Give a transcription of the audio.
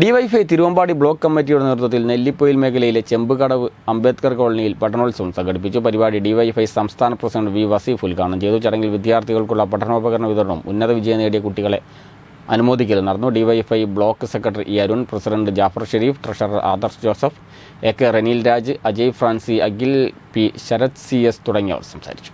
DYFI Thiruvambady block കമ്മിറ്റിയുടെ നേതൃത്വത്തിൽ നെല്ലിപ്പൊയിൽ മേഖലയിലെ ചെമ്പുകടവ് അംബേദ്കർ കോളനിയിൽ പഠനോത്സവം സംഘടിപ്പിച്ചു. പരിപാടി ഡിവൈഫൈ സംസ്ഥാന പ്രസിഡന്റ് വി വസീഫ് ഉദ്ഘാടനം ചെയ്തു. ചടങ്ങിൽ വിദ്യാർത്ഥികൾക്കുള്ള പഠനോപകരണ വിതരണവും ഉന്നത വിജയം നേടിയ കുട്ടികളെ അനുമോദിക്കൽ നടന്നു. DYFI block secretary E Arun president Jafar Sherif treasurer Adarsh Joseph A K Raneel Raj Ajay Francy Akhil P Sarath C S തുടങ്ങിയവർ സംസാരിച്ചു.